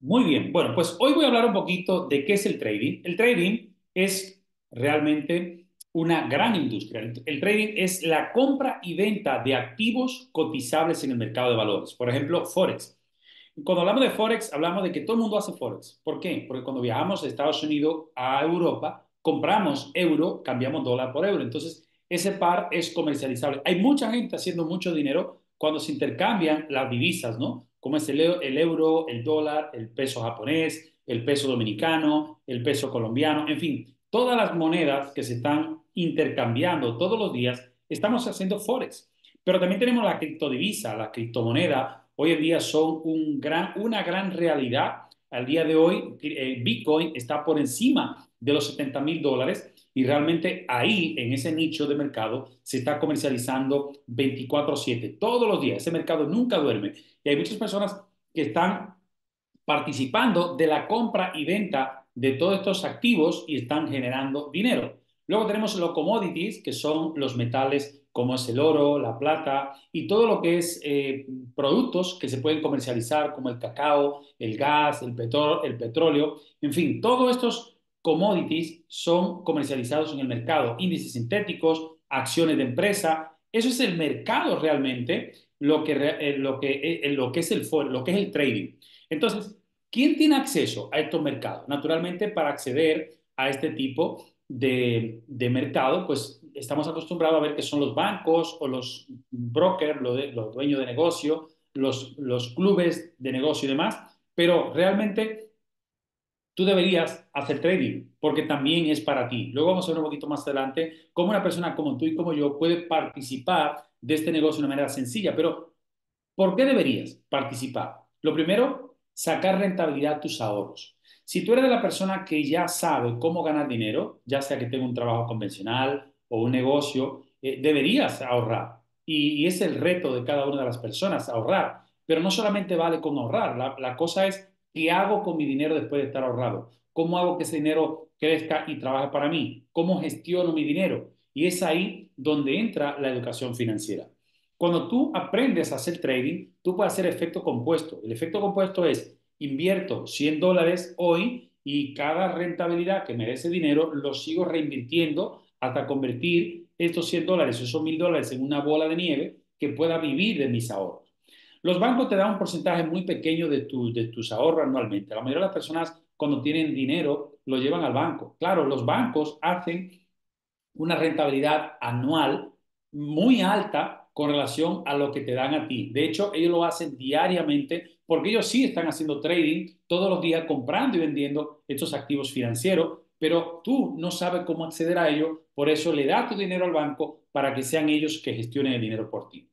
Muy bien, bueno, pues hoy voy a hablar un poquito de qué es el trading. El trading es realmente una gran industria. El, trading es la compra y venta de activos cotizables en el mercado de valores. Por ejemplo, Forex. Cuando hablamos de Forex, hablamos de que todo el mundo hace Forex. ¿Por qué? Porque cuando viajamos de Estados Unidos a Europa, compramos euro, cambiamos dólar por euro. Entonces, ese par es comercializable. Hay mucha gente haciendo mucho dinero cuando se intercambian las divisas, ¿no? Como es el, euro, el dólar, el peso japonés, el peso dominicano, el peso colombiano, en fin, todas las monedas que se están intercambiando todos los días, estamos haciendo Forex. Pero también tenemos la criptodivisa, la criptomoneda, hoy en día son un gran, una gran realidad. Al día de hoy, eh, Bitcoin está por encima de los 70 mil dólares y realmente ahí, en ese nicho de mercado, se está comercializando 24/7, todos los días. Ese mercado nunca duerme. Y hay muchas personas que están participando de la compra y venta de todos estos activos y están generando dinero. Luego tenemos los commodities, que son los metales como es el oro, la plata y todo lo que es eh, productos que se pueden comercializar como el cacao, el gas, el, petro el petróleo, en fin, todos estos commodities son comercializados en el mercado, índices sintéticos, acciones de empresa, eso es el mercado realmente, lo que, eh, lo que, eh, lo que es el lo que es el trading. Entonces, ¿quién tiene acceso a estos mercados? Naturalmente, para acceder a este tipo de, de mercado, pues estamos acostumbrados a ver que son los bancos o los brokers, los, de, los dueños de negocio, los, los clubes de negocio y demás, pero realmente tú deberías hacer trading porque también es para ti. Luego vamos a ver un poquito más adelante cómo una persona como tú y como yo puede participar de este negocio de una manera sencilla, pero ¿por qué deberías participar? Lo primero, sacar rentabilidad a tus ahorros. Si tú eres la persona que ya sabe cómo ganar dinero, ya sea que tenga un trabajo convencional o un negocio, eh, deberías ahorrar. Y, es el reto de cada una de las personas, ahorrar. Pero no solamente vale con ahorrar, la cosa es ¿Qué hago con mi dinero después de estar ahorrado? ¿Cómo hago que ese dinero crezca y trabaje para mí? ¿Cómo gestiono mi dinero? Y es ahí donde entra la educación financiera. Cuando tú aprendes a hacer trading, tú puedes hacer efecto compuesto. El efecto compuesto es invierto 100 dólares hoy y cada rentabilidad que me dé ese dinero lo sigo reinvirtiendo hasta convertir estos 100 dólares, esos 1000 dólares en una bola de nieve que pueda vivir de mis ahorros. Los bancos te dan un porcentaje muy pequeño de, tu, de tus ahorros anualmente. La mayoría de las personas cuando tienen dinero lo llevan al banco. Claro, los bancos hacen una rentabilidad anual muy alta con relación a lo que te dan a ti. De hecho, ellos lo hacen diariamente porque ellos sí están haciendo trading todos los días, comprando y vendiendo estos activos financieros, pero tú no sabes cómo acceder a ello, por eso le das tu dinero al banco para que sean ellos que gestionen el dinero por ti.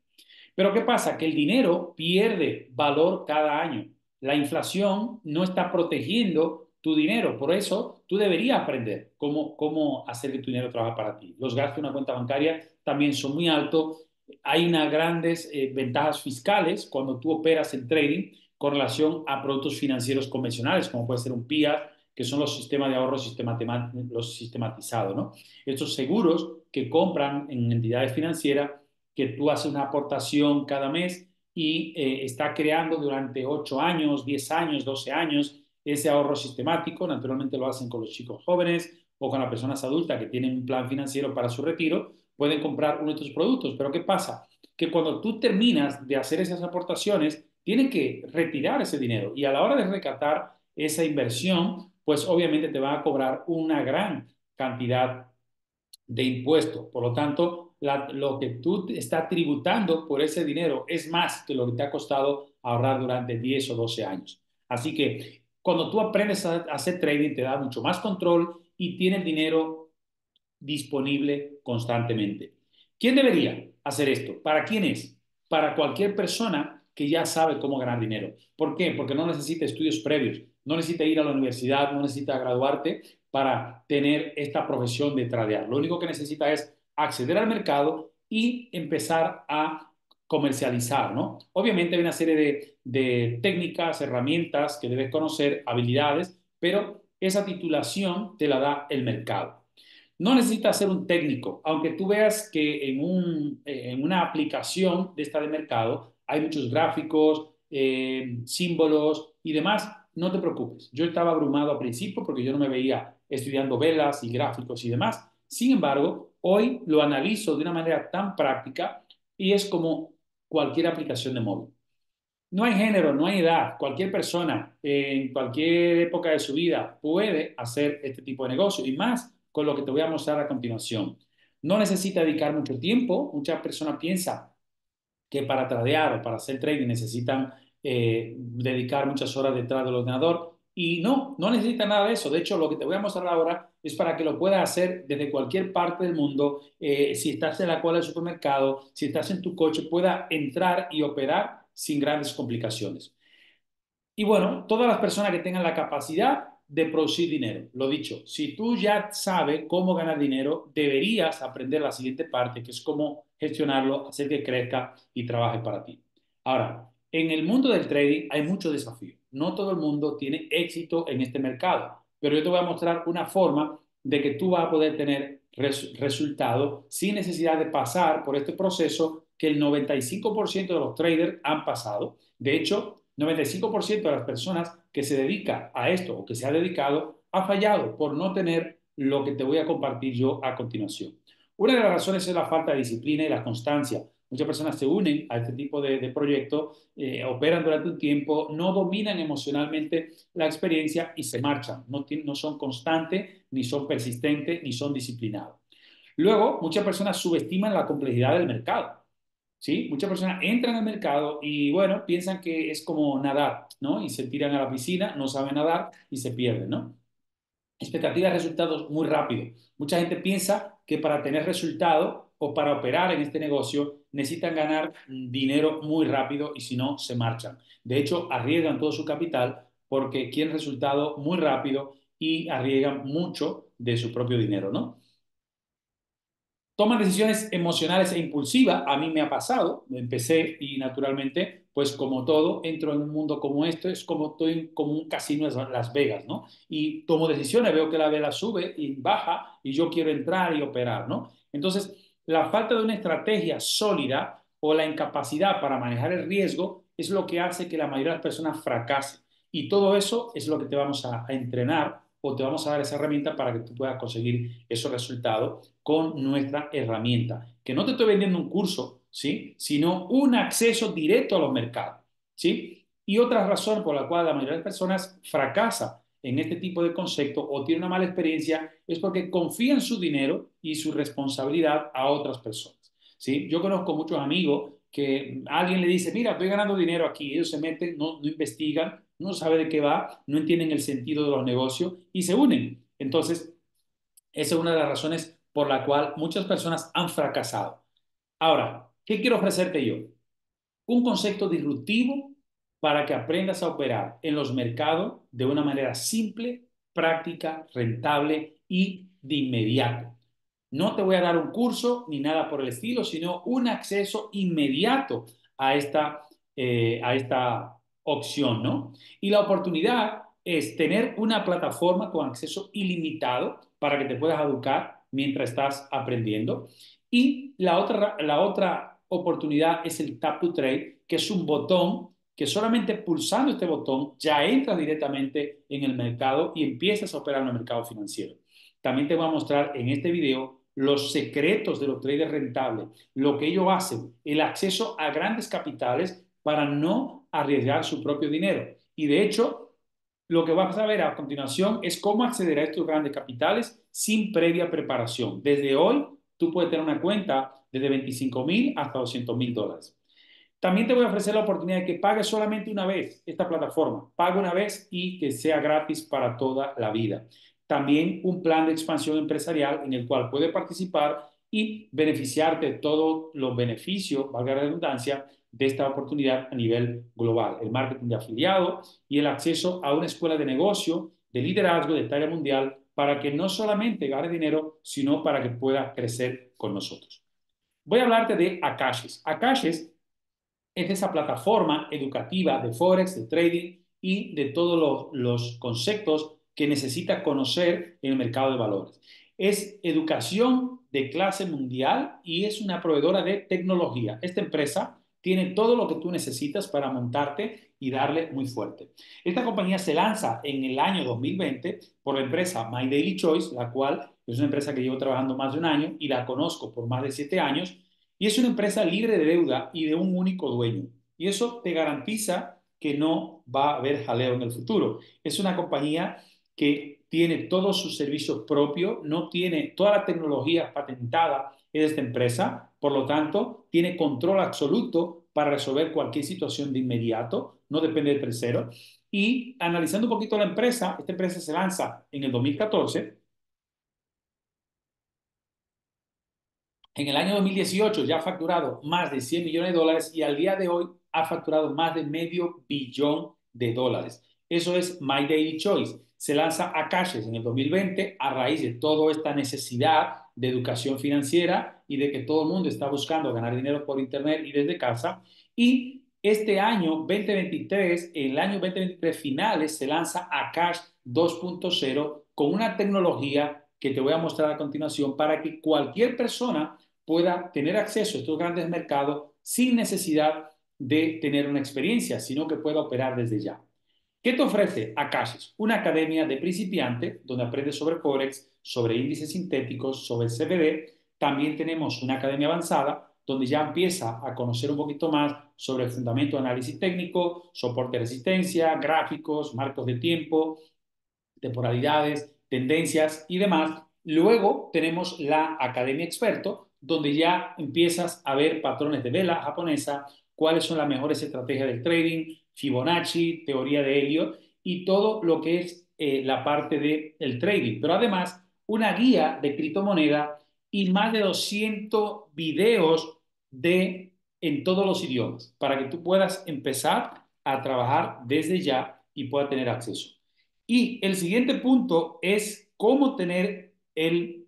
Pero ¿qué pasa? Que el dinero pierde valor cada año. La inflación no está protegiendo tu dinero. Por eso tú deberías aprender cómo, cómo hacer que tu dinero trabaje para ti. Los gastos de una cuenta bancaria también son muy altos. Hay unas grandes eh, ventajas fiscales cuando tú operas el trading con relación a productos financieros convencionales, como puede ser un PIA, que son los sistemas de ahorro sistematizados. ¿no? Estos seguros que compran en entidades financieras que tú haces una aportación cada mes y eh, está creando durante 8 años, 10 años, 12 años ese ahorro sistemático. Naturalmente lo hacen con los chicos jóvenes o con las personas adultas que tienen un plan financiero para su retiro, pueden comprar uno de estos productos. Pero ¿qué pasa? Que cuando tú terminas de hacer esas aportaciones, tienes que retirar ese dinero y a la hora de recatar esa inversión, pues obviamente te va a cobrar una gran cantidad de impuestos. Por lo tanto, lo que tú estás tributando por ese dinero es más que lo que te ha costado ahorrar durante 10 o 12 años. Así que cuando tú aprendes a, a hacer trading te da mucho más control y tienes dinero disponible constantemente. ¿Quién debería hacer esto? ¿Para quién es? Para cualquier persona que ya sabe cómo ganar dinero. ¿Por qué? Porque no necesita estudios previos, no necesita ir a la universidad, no necesita graduarte para tener esta profesión de tradear. Lo único que necesita es acceder al mercado y empezar a comercializar, ¿no? Obviamente hay una serie de, técnicas, herramientas que debes conocer, habilidades, pero esa titulación te la da el mercado. No necesitas ser un técnico, aunque tú veas que en, en una aplicación de esta de mercado hay muchos gráficos, eh, símbolos y demás, no te preocupes. Yo estaba abrumado al principio porque yo no me veía estudiando velas y gráficos y demás. Sin embargo, hoy lo analizo de una manera tan práctica y es como cualquier aplicación de móvil. No hay género, no hay edad. Cualquier persona en cualquier época de su vida puede hacer este tipo de negocio y más con lo que te voy a mostrar a continuación. No necesita dedicar mucho tiempo. Muchas personas piensan que para tradear o para hacer trading necesitan eh, dedicar muchas horas detrás del ordenador y no, no necesita nada de eso. De hecho, lo que te voy a mostrar ahora es para que lo puedas hacer desde cualquier parte del mundo. Eh, si estás en la cola del supermercado, si estás en tu coche, pueda entrar y operar sin grandes complicaciones. Y bueno, todas las personas que tengan la capacidad de producir dinero. Lo dicho, si tú ya sabes cómo ganar dinero, deberías aprender la siguiente parte, que es cómo gestionarlo, hacer que crezca y trabaje para ti. Ahora, en el mundo del trading hay muchos desafíos. No todo el mundo tiene éxito en este mercado, pero yo te voy a mostrar una forma de que tú vas a poder tener resultados sin necesidad de pasar por este proceso que el 95% de los traders han pasado. De hecho, 95% de las personas que se dedica a esto o que se ha dedicado ha fallado por no tener lo que te voy a compartir yo a continuación. Una de las razones es la falta de disciplina y la constancia. Muchas personas se unen a este tipo de, de proyectos, eh, operan durante un tiempo, no dominan emocionalmente la experiencia y se marchan. No, no son constantes, ni son persistentes, ni son disciplinados. Luego, muchas personas subestiman la complejidad del mercado. ¿sí? Muchas personas entran al mercado y, bueno, piensan que es como nadar, ¿no? Y se tiran a la piscina, no saben nadar y se pierden, ¿no? Expectativas de resultados muy rápido. Mucha gente piensa que para tener resultados o para operar en este negocio necesitan ganar dinero muy rápido y si no, se marchan. De hecho, arriesgan todo su capital porque quieren resultado muy rápido y arriesgan mucho de su propio dinero, ¿no? Toman decisiones emocionales e impulsivas, a mí me ha pasado, empecé y naturalmente, pues como todo, entro en un mundo como este, es como estoy como un casino en Las Vegas, ¿no? Y tomo decisiones, veo que la vela sube y baja y yo quiero entrar y operar, ¿no? Entonces, la falta de una estrategia sólida o la incapacidad para manejar el riesgo es lo que hace que la mayoría de las personas fracasen. Y todo eso es lo que te vamos a, a entrenar o te vamos a dar esa herramienta para que tú puedas conseguir esos resultados con nuestra herramienta. Que no te estoy vendiendo un curso, ¿sí? Sino un acceso directo a los mercados, ¿sí? Y otra razón por la cual la mayoría de las personas fracasa en este tipo de concepto o tiene una mala experiencia es porque confían su dinero y su responsabilidad a otras personas, ¿sí? Yo conozco muchos amigos que alguien le dice, mira, estoy ganando dinero aquí, ellos se meten, no, no investigan, no saben de qué va, no entienden el sentido de los negocios y se unen. Entonces, esa es una de las razones por la cual muchas personas han fracasado. Ahora, ¿qué quiero ofrecerte yo? Un concepto disruptivo para que aprendas a operar en los mercados de una manera simple, práctica, rentable y de inmediato. No te voy a dar un curso ni nada por el estilo, sino un acceso inmediato a esta, eh, a esta opción, ¿no? Y la oportunidad es tener una plataforma con acceso ilimitado para que te puedas educar mientras estás aprendiendo. Y la otra, la otra oportunidad es el Tap to Trade, que es un botón que solamente pulsando este botón ya entras directamente en el mercado y empiezas a operar en el mercado financiero. También te voy a mostrar en este video los secretos de los traders rentables, lo que ellos hacen, el acceso a grandes capitales para no arriesgar su propio dinero. Y de hecho, lo que vas a ver a continuación es cómo acceder a estos grandes capitales sin previa preparación. Desde hoy, tú puedes tener una cuenta desde 25 mil hasta 200 mil dólares. También te voy a ofrecer la oportunidad de que pagues solamente una vez esta plataforma. Paga una vez y que sea gratis para toda la vida. También un plan de expansión empresarial en el cual puedes participar y beneficiarte de todos los beneficios, valga la redundancia, de esta oportunidad a nivel global. El marketing de afiliado y el acceso a una escuela de negocio, de liderazgo de talla mundial para que no solamente gane dinero, sino para que pueda crecer con nosotros. Voy a hablarte de Akashes. Akashes es esa plataforma educativa de Forex, de trading y de todos los, los conceptos que necesita conocer en el mercado de valores. Es educación de clase mundial y es una proveedora de tecnología. Esta empresa tiene todo lo que tú necesitas para montarte y darle muy fuerte. Esta compañía se lanza en el año 2020 por la empresa My Daily Choice, la cual es una empresa que llevo trabajando más de un año y la conozco por más de siete años, y es una empresa libre de deuda y de un único dueño. Y eso te garantiza que no va a haber jaleo en el futuro. Es una compañía que tiene todos sus servicios propios, no tiene toda la tecnología patentada de esta empresa, por lo tanto, tiene control absoluto para resolver cualquier situación de inmediato, no depende de tercero. Y analizando un poquito la empresa, esta empresa se lanza en el 2014. En el año 2018 ya ha facturado más de 100 millones de dólares y al día de hoy ha facturado más de medio billón de dólares. Eso es My Daily Choice. Se lanza a Cashes en el 2020 a raíz de toda esta necesidad de educación financiera y de que todo el mundo está buscando ganar dinero por Internet y desde casa. Y este año 2023, en el año 2023 finales, se lanza a Cash 2.0 con una tecnología que te voy a mostrar a continuación para que cualquier persona pueda tener acceso a estos grandes mercados sin necesidad de tener una experiencia, sino que pueda operar desde ya. ¿Qué te ofrece Akashish? Una academia de principiante donde aprendes sobre Forex, sobre índices sintéticos, sobre CBD. También tenemos una academia avanzada donde ya empieza a conocer un poquito más sobre el fundamento de análisis técnico, soporte de resistencia, gráficos, marcos de tiempo, temporalidades, tendencias y demás. Luego tenemos la Academia Experto, donde ya empiezas a ver patrones de vela japonesa, cuáles son las mejores estrategias del trading, Fibonacci, teoría de Elliot y todo lo que es eh, la parte del el trading. Pero además, una guía de criptomoneda y más de 200 videos de, en todos los idiomas para que tú puedas empezar a trabajar desde ya y puedas tener acceso. Y el siguiente punto es cómo tener el,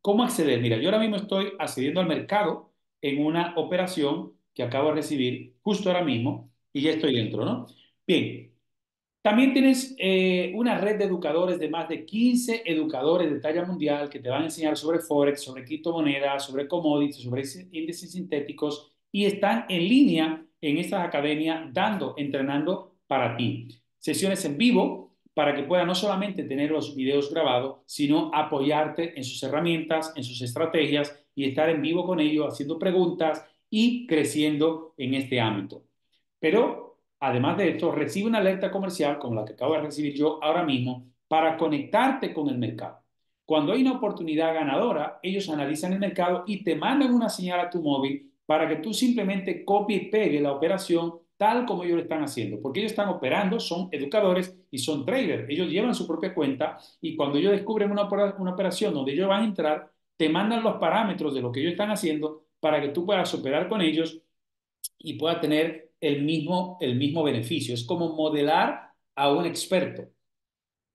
cómo acceder. Mira, yo ahora mismo estoy accediendo al mercado en una operación que acabo de recibir justo ahora mismo y ya estoy dentro, ¿no? Bien, también tienes eh, una red de educadores de más de 15 educadores de talla mundial que te van a enseñar sobre Forex, sobre criptomonedas, sobre commodities, sobre índices sintéticos y están en línea en estas academias dando, entrenando para ti. Sesiones en vivo para que puedas no solamente tener los videos grabados, sino apoyarte en sus herramientas, en sus estrategias y estar en vivo con ellos, haciendo preguntas y creciendo en este ámbito. Pero, además de esto, recibe una alerta comercial como la que acabo de recibir yo ahora mismo para conectarte con el mercado. Cuando hay una oportunidad ganadora, ellos analizan el mercado y te mandan una señal a tu móvil para que tú simplemente copie y pegue la operación tal como ellos lo están haciendo, porque ellos están operando, son educadores y son traders. Ellos llevan su propia cuenta y cuando ellos descubren una, operación donde ellos van a entrar, te mandan los parámetros de lo que ellos están haciendo para que tú puedas operar con ellos y puedas tener el mismo, el mismo beneficio. Es como modelar a un experto.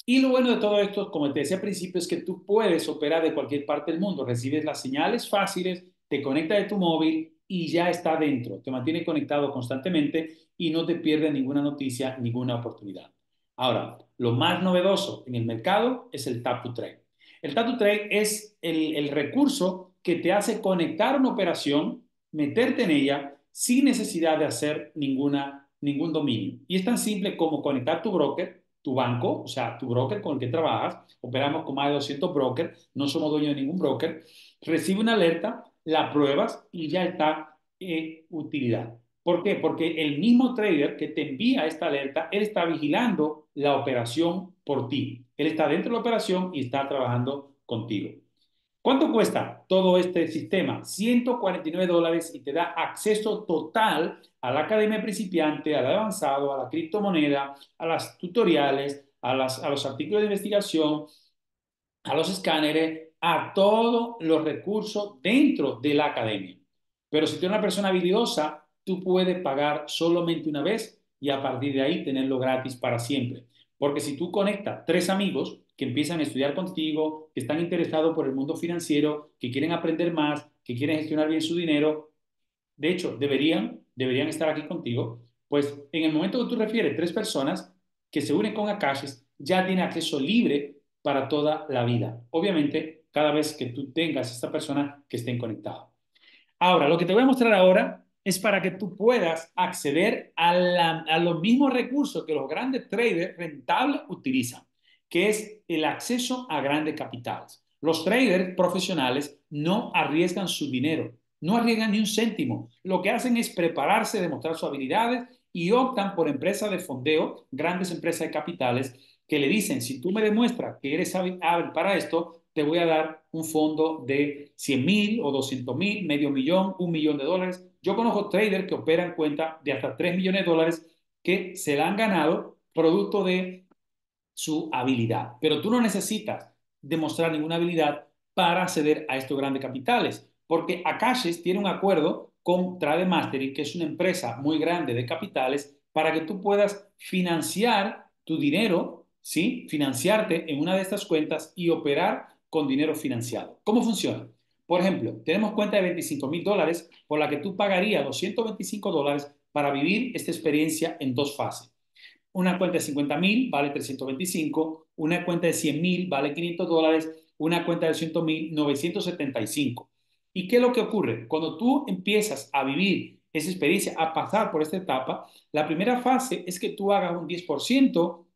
Y lo bueno de todo esto, como te decía al principio, es que tú puedes operar de cualquier parte del mundo, recibes las señales fáciles, te conecta de tu móvil y ya está dentro, te mantiene conectado constantemente y no te pierde ninguna noticia, ninguna oportunidad. Ahora, lo más novedoso en el mercado es el Tap to Trade. El Tap to Trade es el, recurso que te hace conectar una operación, meterte en ella sin necesidad de hacer ninguna, ningún dominio. Y es tan simple como conectar tu broker, tu banco, o sea, tu broker con el que trabajas. Operamos con más de 200 brokers, no somos dueños de ningún broker. Recibe una alerta, la pruebas y ya está en utilidad. ¿Por qué? Porque el mismo trader que te envía esta alerta, él está vigilando la operación por ti. Él está dentro de la operación y está trabajando contigo. ¿Cuánto cuesta todo este sistema? 149 dólares y te da acceso total a la academia principiante, al avanzado, a la criptomoneda, a las tutoriales, a los artículos de investigación, a los escáneres, a todos los recursos dentro de la academia. Pero si tú eres una persona habilidosa, tú puedes pagar solamente una vez y a partir de ahí tenerlo gratis para siempre. Porque si tú conectas tres amigos, que empiezan a estudiar contigo, que están interesados por el mundo financiero, que quieren aprender más, que quieren gestionar bien su dinero. De hecho, deberían, deberían estar aquí contigo. Pues en el momento que tú refieres tres personas que se unen con Akashis, ya tiene acceso libre para toda la vida. Obviamente, cada vez que tú tengas esta persona que estén conectados. Ahora, lo que te voy a mostrar ahora es para que tú puedas acceder a, a los mismos recursos que los grandes traders rentables utilizan, que es el acceso a grandes capitales. Los traders profesionales no arriesgan su dinero, no arriesgan ni un céntimo. Lo que hacen es prepararse, demostrar sus habilidades y optan por empresas de fondeo, grandes empresas de capitales, que le dicen, si tú me demuestras que eres hábil para esto, te voy a dar un fondo de 100 mil o 200 mil, medio millón, un millón de dólares. Yo conozco traders que operan cuenta de hasta 3 millones de dólares que se la han ganado producto de su habilidad. Pero tú no necesitas demostrar ninguna habilidad para acceder a estos grandes capitales, porque Akashes tiene un acuerdo con Trade Mastery, que es una empresa muy grande de capitales, para que tú puedas financiar tu dinero, ¿sí? Financiarte en una de estas cuentas y operar con dinero financiado. ¿Cómo funciona? Por ejemplo, tenemos cuenta de 25 mil dólares por la que tú pagarías 225 dólares para vivir esta experiencia en dos fases. Una cuenta de 50 mil vale 325, una cuenta de 100 mil vale 500 dólares, una cuenta de 100 mil 975. ¿Y qué es lo que ocurre? Cuando tú empiezas a vivir esa experiencia, a pasar por esta etapa, la primera fase es que tú hagas un 10%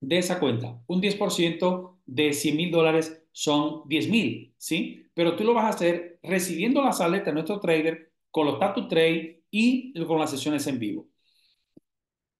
de esa cuenta. Un 10% de 100 mil dólares son 10 mil, ¿sí? Pero tú lo vas a hacer recibiendo las alertas de nuestro trader con los Trade y con las sesiones en vivo.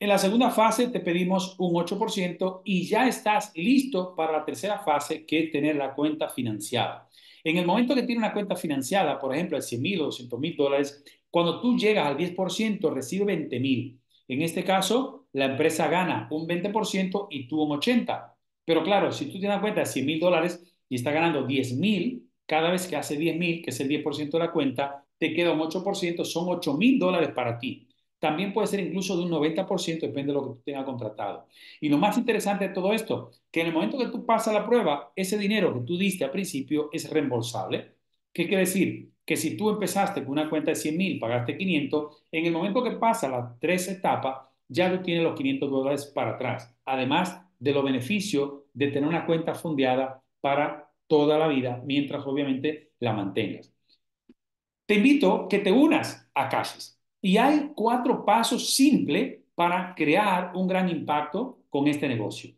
En la segunda fase te pedimos un 8% y ya estás listo para la tercera fase, que es tener la cuenta financiada. En el momento que tiene una cuenta financiada, por ejemplo, de 100 mil o 200 mil dólares, cuando tú llegas al 10%, recibe 20 mil. En este caso, la empresa gana un 20% y tú un 80%. Pero claro, si tú tienes una cuenta de 100 mil dólares y está ganando 10 mil, cada vez que hace 10 mil, que es el 10% de la cuenta, te queda un 8%, son 8 mil dólares para ti. También puede ser incluso de un 90%, depende de lo que tú tengas contratado. Y lo más interesante de todo esto, que en el momento que tú pasas la prueba, ese dinero que tú diste al principio es reembolsable. ¿Qué quiere decir? Que si tú empezaste con una cuenta de 100 mil, pagaste 500, en el momento que pasa las tres etapas, ya tú tienes los 500 dólares para atrás. Además de los beneficios de tener una cuenta fundeada para toda la vida, mientras obviamente la mantengas. Te invito a que te unas a Cashes. Y hay cuatro pasos simples para crear un gran impacto con este negocio.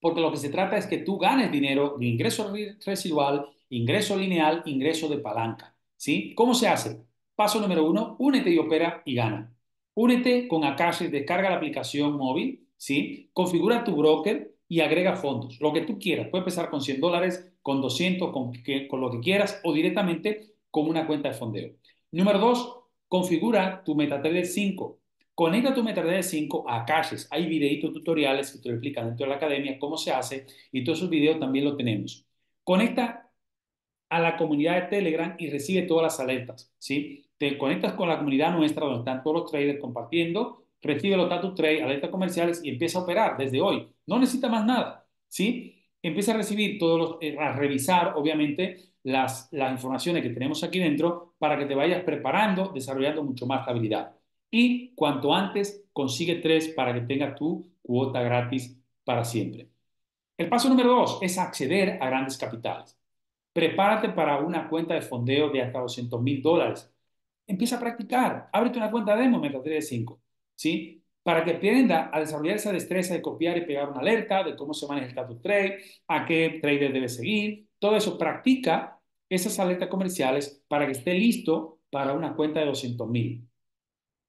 Porque lo que se trata es que tú ganes dinero de ingreso residual, ingreso lineal, ingreso de palanca. ¿sí? ¿Cómo se hace? Paso número uno, únete y opera y gana. Únete con Akashi, descarga la aplicación móvil, ¿sí? configura tu broker y agrega fondos, lo que tú quieras. Puede empezar con 100 dólares, con 200, con, con lo que quieras o directamente con una cuenta de fondeo. Número dos, configura tu MetaTrader 5. Conecta tu MetaTrader 5 a Caches. Hay videitos tutoriales que te lo explican dentro de la academia cómo se hace y todos esos videos también lo tenemos. Conecta a la comunidad de Telegram y recibe todas las alertas, ¿sí? Te conectas con la comunidad nuestra donde están todos los traders compartiendo, recibe los datos trade, alertas comerciales y empieza a operar desde hoy. No necesita más nada, ¿sí? Empieza a recibir todos los, eh, a revisar, obviamente, las, las informaciones que tenemos aquí dentro para que te vayas preparando, desarrollando mucho más habilidad. Y cuanto antes consigue tres para que tengas tu cuota gratis para siempre. El paso número dos es acceder a grandes capitales. Prepárate para una cuenta de fondeo de hasta 200 mil dólares. Empieza a practicar. Ábrete una cuenta demo en de 5. ¿sí? Para que aprenda a desarrollar esa destreza de copiar y pegar una alerta, de cómo se maneja el status trade, a qué trader debe seguir. Todo eso practica esas alertas comerciales para que esté listo para una cuenta de 200 mil.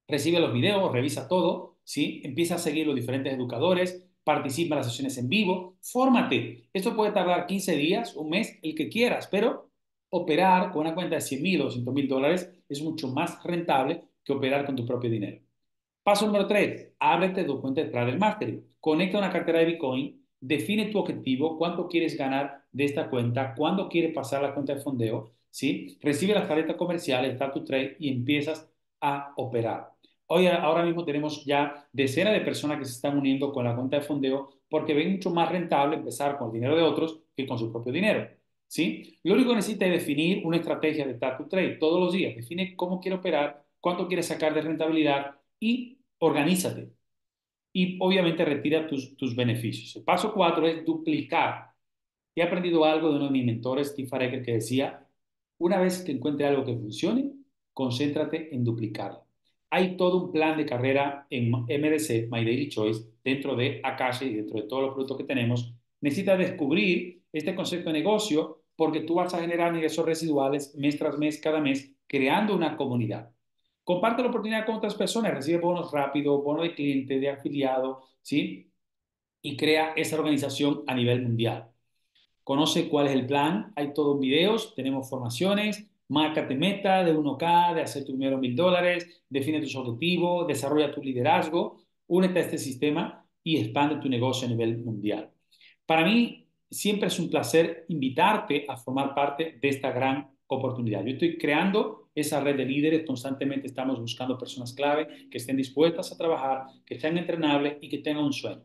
Recibe los videos, revisa todo, ¿sí? empieza a seguir los diferentes educadores, participa en las sesiones en vivo, fórmate. Esto puede tardar 15 días, un mes, el que quieras, pero operar con una cuenta de 100 mil o 200 mil dólares es mucho más rentable que operar con tu propio dinero. Paso número 3, ábrete tu cuenta de Trader Mastery. Conecta una cartera de Bitcoin define tu objetivo, cuánto quieres ganar de esta cuenta, cuándo quieres pasar la cuenta de fondeo, ¿sí? Recibe las tarjetas comerciales, está tu trade y empiezas a operar. Hoy, ahora mismo tenemos ya decenas de personas que se están uniendo con la cuenta de fondeo porque ven mucho más rentable empezar con el dinero de otros que con su propio dinero. ¿sí? Lo único que necesitas es definir una estrategia de Start Trade todos los días. Define cómo quiere operar, cuánto quieres sacar de rentabilidad y organízate y obviamente retira tus, tus beneficios. El paso cuatro es duplicar. He aprendido algo de uno de mis mentores, Steve Fareker, que decía, una vez que encuentre algo que funcione, concéntrate en duplicarla. Hay todo un plan de carrera en MDC, My Daily Choice, dentro de Akashi y dentro de todos los productos que tenemos. Necesitas descubrir este concepto de negocio porque tú vas a generar ingresos residuales mes tras mes, cada mes, creando una comunidad. Comparte la oportunidad con otras personas, recibe bonos rápidos, bonos de cliente, de afiliado, ¿sí? Y crea esa organización a nivel mundial. Conoce cuál es el plan, hay todos videos, tenemos formaciones, márcate meta de 1K, de hacer tu primero mil dólares, define tus objetivos, desarrolla tu liderazgo, únete a este sistema y expande tu negocio a nivel mundial. Para mí, siempre es un placer invitarte a formar parte de esta gran oportunidad. Yo estoy creando esa red de líderes, constantemente estamos buscando personas clave que estén dispuestas a trabajar, que sean entrenables y que tengan un sueño.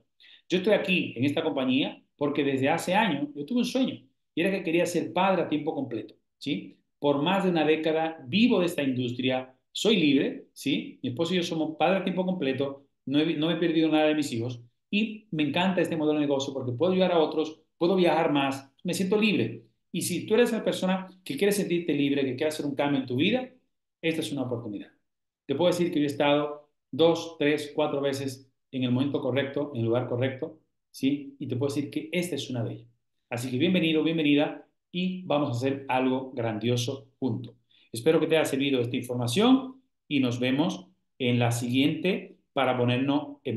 Yo estoy aquí en esta compañía porque desde hace años yo tuve un sueño y era que quería ser padre a tiempo completo, ¿sí? Por más de una década vivo de esta industria, soy libre, ¿sí? Mi esposo y yo somos padres a tiempo completo, no he, no he perdido nada de mis hijos y me encanta este modelo de negocio porque puedo ayudar a otros, puedo viajar más, me siento libre. Y si tú eres esa persona que quiere sentirte libre, que quiere hacer un cambio en tu vida, esta es una oportunidad. Te puedo decir que yo he estado dos, tres, cuatro veces en el momento correcto, en el lugar correcto, ¿sí? Y te puedo decir que esta es una de ellas. Así que bienvenido, bienvenida y vamos a hacer algo grandioso juntos. Espero que te haya servido esta información y nos vemos en la siguiente para ponernos en